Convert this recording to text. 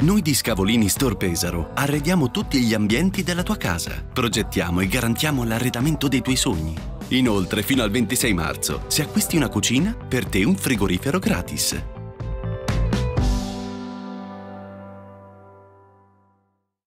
Noi di Scavolini Store Pesaro arrediamo tutti gli ambienti della tua casa. Progettiamo e garantiamo l'arredamento dei tuoi sogni. Inoltre, fino al 26 marzo, se acquisti una cucina, per te un frigorifero gratis.